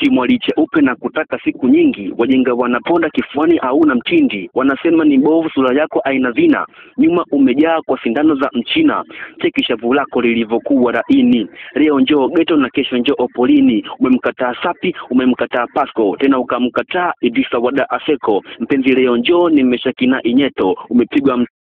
kimwali cheupe na kutaka siku nyingi, wajenga wanaponda kifuani hauna mtindi, wanasema ni mbovu, sura yako aina vina, nyuma umejaa kwa sindano za Mchina. Cheki shavu lako lilivyokuwa laini, leo njoo geto na kesho njoo polini. Umemkataa Sapi, umemkataa Pasco, tena ukamkataa Idrisa Wada Aseko. Mpenzi leo njoo, nimeshakina inyeto, umepigwa